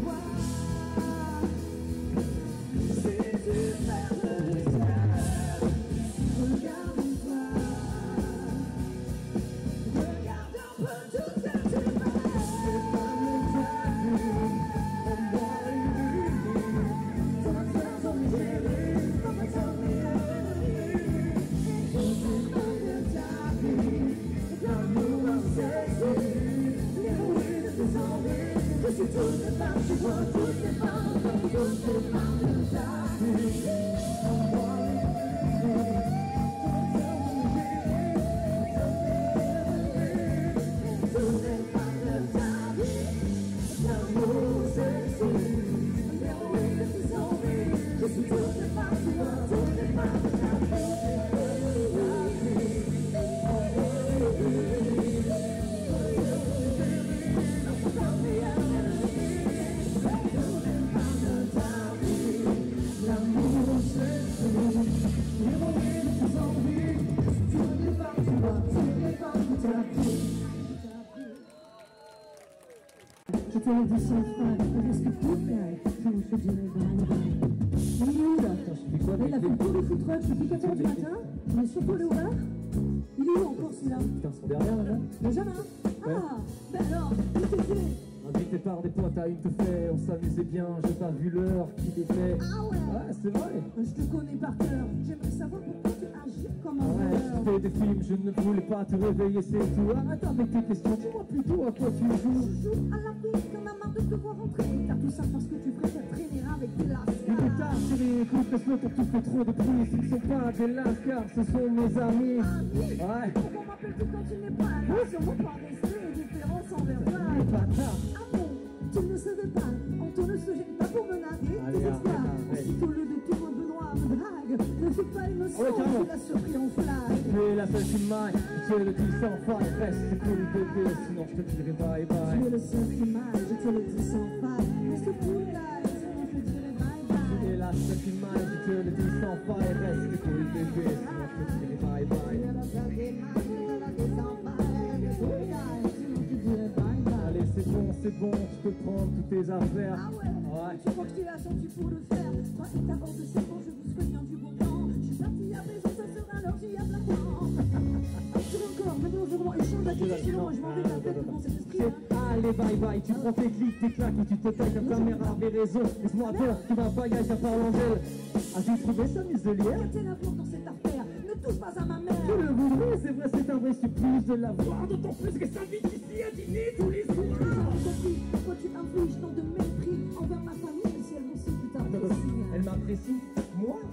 Tu Bye. Il a fait le tour du food truck depuis 4h du matin, il est sur Paul. Il est où encore celui-là Putain, ils derrière là Benjamin Ah Ben alors, où t'étais Invité par des potes à une te fait, on s'amusait bien, j'ai pas vu l'heure qu'il était. Ah ouais Ouais, c'est vrai. Je te connais par cœur, j'aimerais savoir pourquoi tu fais des films, je ne voulais pas te réveiller, c'est tout. Arrête avec tes questions, dis-moi plutôt à quoi tu joues. Je joue à la vie comme un marre de te voir rentrer Car tout ça parce que tu préfères traîner avec des Il est tard, chérie, écoute, laisse-le pour tout fait trop de bruit. Ce ne sont pas des lascars, ce sont mes amis. Amis, Ouais. pourquoi m'appelles-tu quand tu n'es pas là Sûrement pas rester indifférent envers Les toi. Ah bon, tu ne savais pas Anton ne se gêne pas pour me tu l'as surpris en flag Tu es la seule qui m'aille, je te le dis sans faille. Reste cool, bébé, sinon je te dirai bye Tu es bye. le seul qui m'aille, je te le dis sans faille Reste cool sinon je te dirai bye Tu bye es la seule qui m'aille, je te le dis sans faille. Reste cool, bébé, sinon je te dirai bye Tu bye. es bye bye? Allez, c'est bon, c'est c'est bon, tu peux prendre toutes tes affaires. Ah ouais, Ouais. Tu crois que je t'ai attendu pour le faire? Toi et ta bande de serpents, C'est- Allez bye bye, tu prends tes clics, tes claques et tu te tailles comme ta mère avait raison. Laisse-moi donc, tu m'as pas gagné, ça parle en gel. As-tu trouvé ça, muselière Arrêtez la bourre dans cette affaire Ne touche pas à ma Je mère le voudrais, c'est vrai, c'est un vrai supplice de la voir. D'autant plus que ça vit ici à dîner tous les soirs. pourquoi tu infliges tant de mépris envers ma famille Si elle m'aussi plus tard Elle m'apprécie,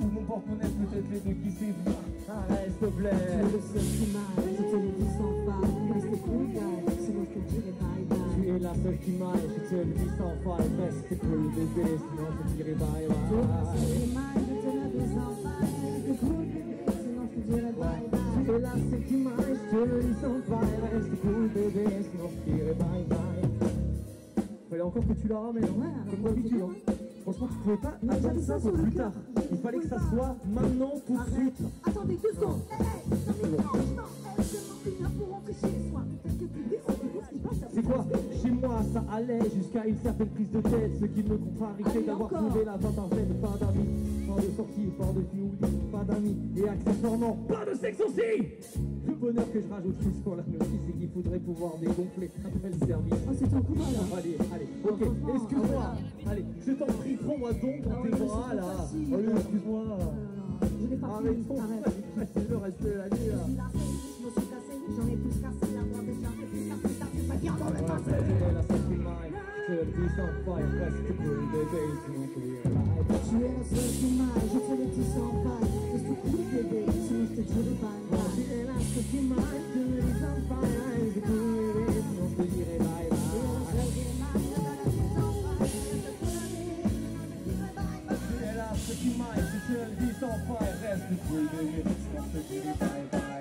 ou mon porte-monnaie, peut-être les deux qui voir. Arrête, s'il te Tu es plaît. le seul qui m'aille, je te le dis sans faille Reste cool guy, sinon je te dirai bye bye Tu es la seule qui m'aille, je te le dis sans faille. Reste cool, bébé, sinon je te dirai bye Tu es le bye. seul qui m'aille, je te le dis sans faille Reste cool bébé, sinon je te dirai bye bye Tu es la seule qui m'aille, je te le dis sans faille. Reste cool, bébé, sinon je te dirai bye bye. Fallait encore que tu la ramènes, hein, comme d'habitude. Hein. Franchement, tu pouvais pas attendre ça pour plus tard. Il fallait que ça soit maintenant, tout de suite. Attendez deux secondes. C'est Chez moi, ça allait jusqu'à une certaine prise de tête. Ce qui me contrarie, c'est d'avoir trouvé la vingtaine. Pas d'amis, pas de sortie, pas de oublie, pas d'amis. Et accessoirement, pas de sexe aussi Le bonheur que je rajoute sur la notice, c'est qu'il faudrait pouvoir dégonfler après le service. Oh, c'est ton coup là. Allez, allez, ok, franchement, excuse-moi. ah Allez, je t'en prie, prends-moi donc dans tes bras c'est là. Allez, excuse-moi. Pas Arrête frère, le reste de là. Suis lassé, je me suis cassé, j'en ai plus cassé la voix déjà. Je le reste je bye bye. Tu es la seule qui m'aille, je te le dis sans faille. Reste cool bébé, sinon je te. Tu es la seule qui m'aille, je le dis sans faille, reste cool, bébé, sinon je te bye bye. Tu es la seule qui m'aille, je te le dis sans faille, reste cool, bébé, sinon je te bye.